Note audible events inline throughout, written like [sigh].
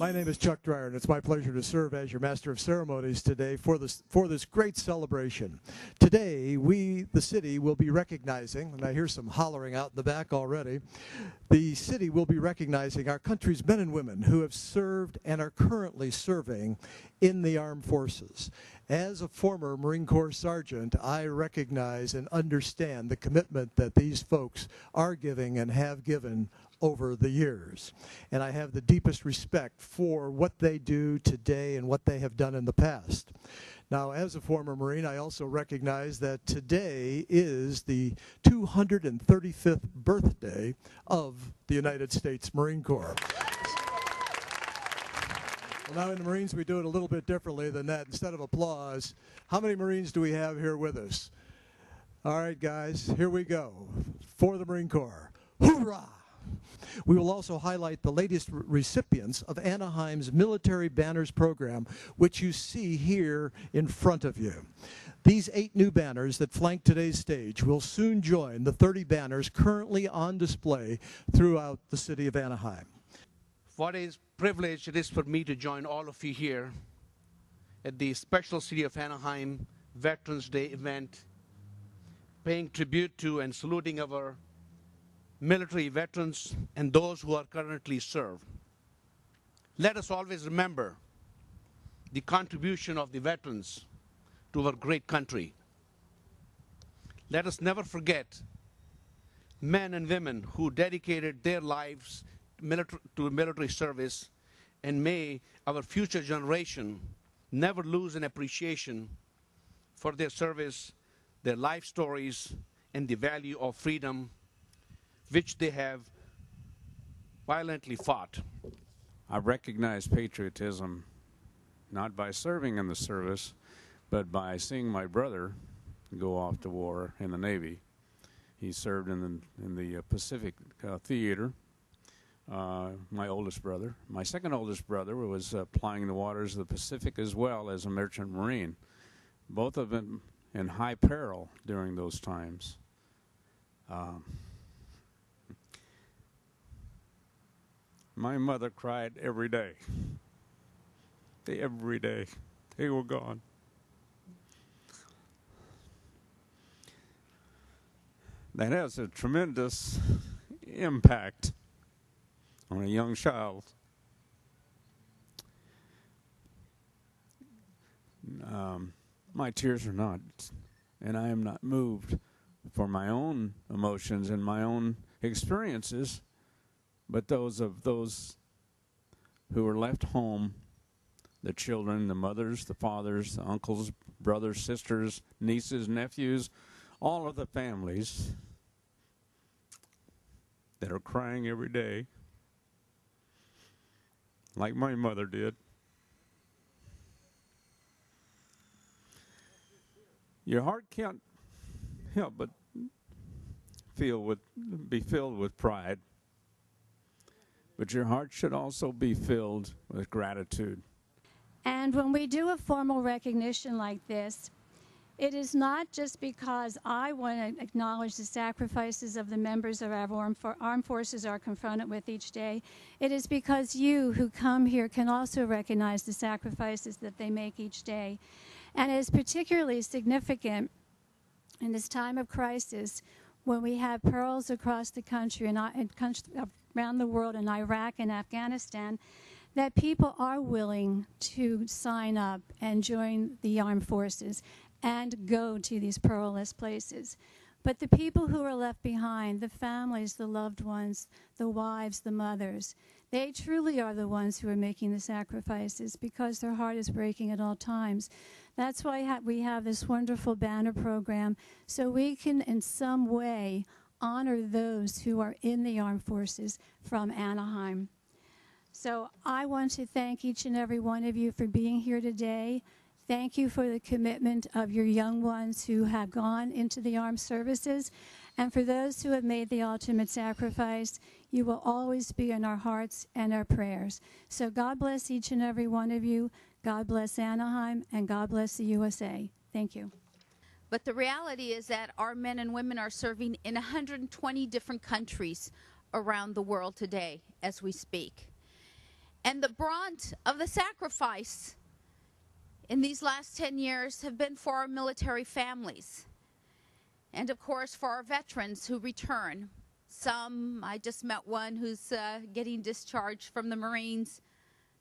My name is Chuck Dreyer, and it's my pleasure to serve as your Master of Ceremonies today for this, for this great celebration. Today, we, the city, will be recognizing, and I hear some hollering out in the back already, the city will be recognizing our country's men and women who have served and are currently serving in the armed forces. As a former Marine Corps sergeant, I recognize and understand the commitment that these folks are giving and have given over the years. And I have the deepest respect for what they do today and what they have done in the past. Now, as a former Marine, I also recognize that today is the 235th birthday of the United States Marine Corps. Well, now in the Marines, we do it a little bit differently than that. Instead of applause, how many Marines do we have here with us? All right, guys, here we go. For the Marine Corps. Hoorah! We will also highlight the latest recipients of Anaheim's Military Banners program, which you see here in front of you. These eight new banners that flank today's stage will soon join the 30 banners currently on display throughout the city of Anaheim. What a privilege it is for me to join all of you here at the special City of Anaheim Veterans Day event, paying tribute to and saluting our military veterans, and those who are currently served. Let us always remember the contribution of the veterans to our great country. Let us never forget men and women who dedicated their lives to military service, and may our future generation never lose an appreciation for their service, their life stories, and the value of freedom which they have violently fought. I recognize patriotism not by serving in the service, but by seeing my brother go off to war in the Navy. He served in the, in the uh, Pacific uh, Theater, uh, my oldest brother. My second oldest brother was uh, plying the waters of the Pacific as well as a merchant marine. Both of them in high peril during those times. Um, My mother cried every day. Every day. They were gone. That has a tremendous impact on a young child. Um, my tears are not, and I am not moved for my own emotions and my own experiences but those of those who were left home the children, the mothers, the fathers, the uncles, brothers, sisters, nieces, nephews, all of the families that are crying every day, like my mother did. Your heart can't help but feel with be filled with pride but your heart should also be filled with gratitude. And when we do a formal recognition like this, it is not just because I want to acknowledge the sacrifices of the members of our armed forces are confronted with each day. It is because you who come here can also recognize the sacrifices that they make each day. And it is particularly significant in this time of crisis when we have perils across the country and uh, uh, around the world in Iraq and Afghanistan that people are willing to sign up and join the armed forces and go to these perilous places. But the people who are left behind, the families, the loved ones, the wives, the mothers, they truly are the ones who are making the sacrifices because their heart is breaking at all times. That's why we have this wonderful banner program so we can, in some way, honor those who are in the armed forces from Anaheim. So I want to thank each and every one of you for being here today. Thank you for the commitment of your young ones who have gone into the armed services. And for those who have made the ultimate sacrifice, you will always be in our hearts and our prayers. So God bless each and every one of you. God bless Anaheim, and God bless the USA. Thank you. But the reality is that our men and women are serving in 120 different countries around the world today as we speak. And the brunt of the sacrifice in these last 10 years have been for our military families. And of course, for our veterans who return. Some, I just met one who's uh, getting discharged from the Marines.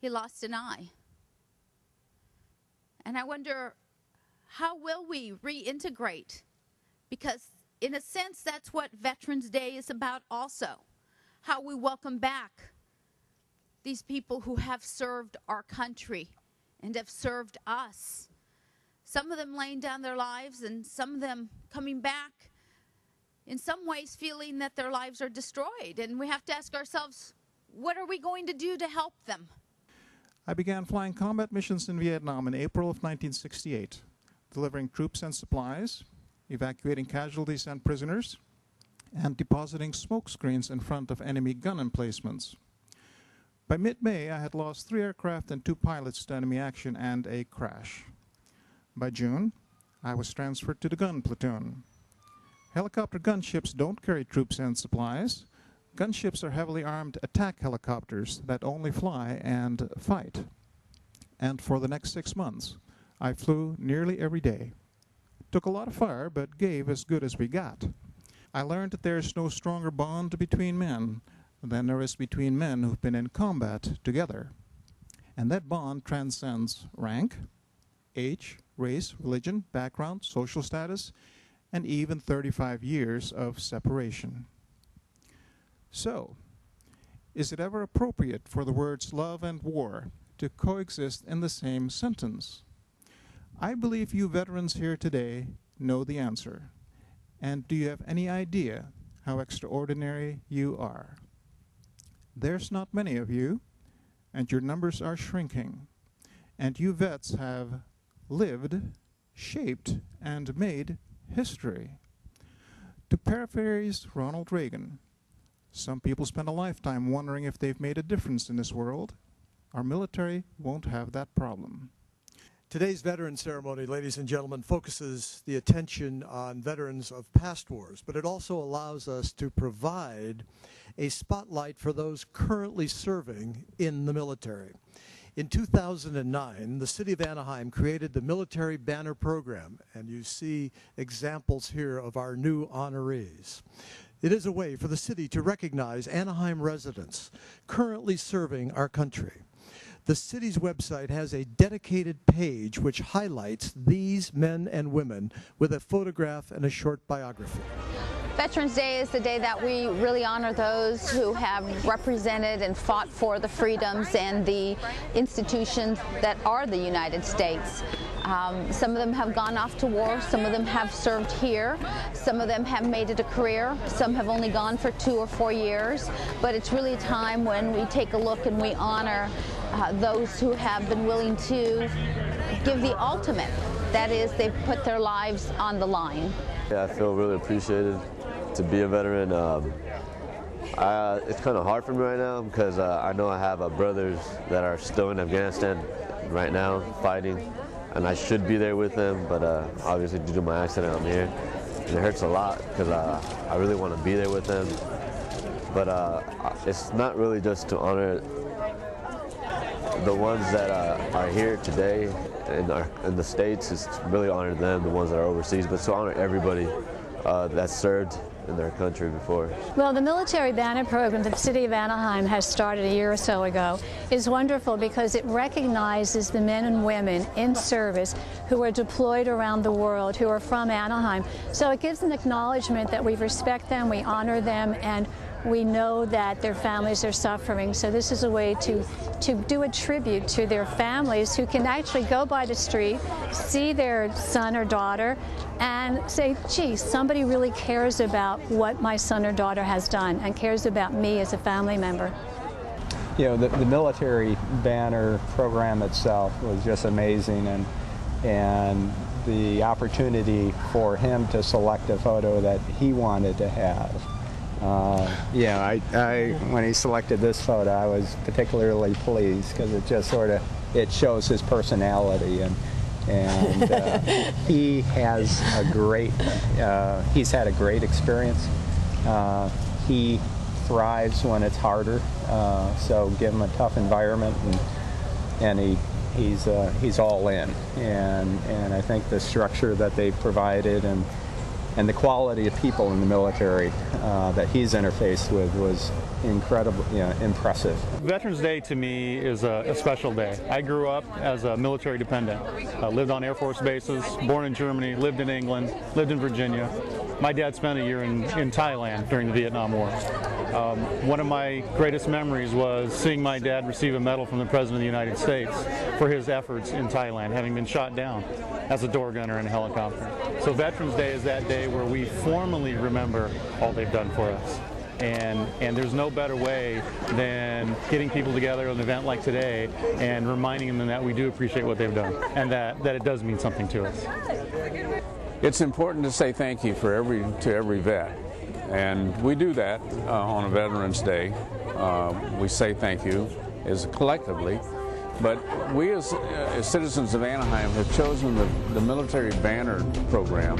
He lost an eye. And I wonder how will we reintegrate? Because, in a sense, that's what Veterans Day is about, also. How we welcome back these people who have served our country and have served us. Some of them laying down their lives, and some of them coming back, in some ways, feeling that their lives are destroyed. And we have to ask ourselves, what are we going to do to help them? I began flying combat missions in Vietnam in April of 1968, delivering troops and supplies, evacuating casualties and prisoners, and depositing smoke screens in front of enemy gun emplacements. By mid May, I had lost three aircraft and two pilots to enemy action and a crash. By June, I was transferred to the gun platoon. Helicopter gunships don't carry troops and supplies. Gunships are heavily armed attack helicopters that only fly and fight. And for the next six months, I flew nearly every day. Took a lot of fire, but gave as good as we got. I learned that there is no stronger bond between men than there is between men who've been in combat together. And that bond transcends rank, age, race, religion, background, social status, and even 35 years of separation. So, is it ever appropriate for the words love and war to coexist in the same sentence? I believe you veterans here today know the answer. And do you have any idea how extraordinary you are? There's not many of you, and your numbers are shrinking. And you vets have lived, shaped, and made history. To paraphrase Ronald Reagan, some people spend a lifetime wondering if they've made a difference in this world. Our military won't have that problem. Today's veteran ceremony, ladies and gentlemen, focuses the attention on veterans of past wars, but it also allows us to provide a spotlight for those currently serving in the military. In 2009, the City of Anaheim created the Military Banner Program, and you see examples here of our new honorees. It is a way for the city to recognize Anaheim residents currently serving our country. The city's website has a dedicated page which highlights these men and women with a photograph and a short biography. Veterans Day is the day that we really honor those who have represented and fought for the freedoms and the institutions that are the United States. Um, some of them have gone off to war, some of them have served here, some of them have made it a career, some have only gone for two or four years, but it's really a time when we take a look and we honor uh, those who have been willing to give the ultimate. That is, they've put their lives on the line. Yeah, I feel really appreciated to be a veteran. Um, I, it's kind of hard for me right now because uh, I know I have uh, brothers that are still in Afghanistan right now fighting, and I should be there with them, but uh, obviously due to my accident, I'm here. And it hurts a lot because uh, I really want to be there with them. But uh, it's not really just to honor the ones that uh, are here today in, our, in the States, to really honor them, the ones that are overseas, but to honor everybody uh, that served in their country before. Well, the military banner program the city of Anaheim has started a year or so ago is wonderful because it recognizes the men and women in service who are deployed around the world, who are from Anaheim. So it gives an acknowledgement that we respect them, we honor them, and we know that their families are suffering. So this is a way to, to do a tribute to their families who can actually go by the street, see their son or daughter, and say, gee, somebody really cares about what my son or daughter has done and cares about me as a family member. You know, the, the military banner program itself was just amazing and and the opportunity for him to select a photo that he wanted to have uh, yeah, I, I, when he selected this photo, I was particularly pleased because it just sort of it shows his personality and and uh, [laughs] he has a great uh, he's had a great experience. Uh, he thrives when it's harder, uh, so give him a tough environment and and he he's uh, he's all in and and I think the structure that they provided and and the quality of people in the military uh, that he's interfaced with was incredible, you know, impressive. Veterans Day to me is a, a special day. I grew up as a military dependent, uh, lived on Air Force bases, born in Germany, lived in England, lived in Virginia. My dad spent a year in, in Thailand during the Vietnam War. Um, one of my greatest memories was seeing my dad receive a medal from the President of the United States for his efforts in Thailand, having been shot down as a door gunner in a helicopter. So Veterans Day is that day where we formally remember all they've done for us. And, and there's no better way than getting people together at an event like today and reminding them that we do appreciate what they've done and that, that it does mean something to us. It's important to say thank you for every to every vet, and we do that uh, on a Veterans Day. Uh, we say thank you as collectively, but we as, uh, as citizens of Anaheim have chosen the, the military banner program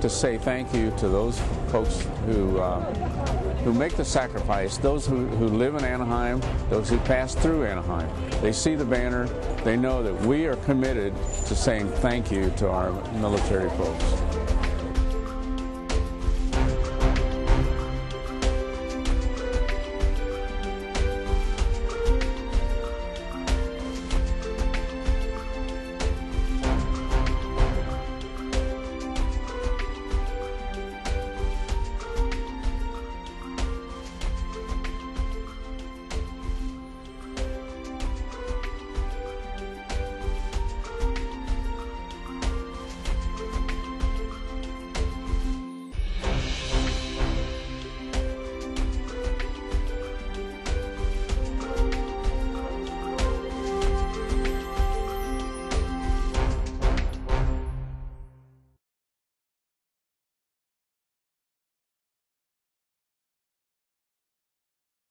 to say thank you to those folks who uh, who make the sacrifice, those who, who live in Anaheim, those who pass through Anaheim. They see the banner, they know that we are committed to saying thank you to our military folks.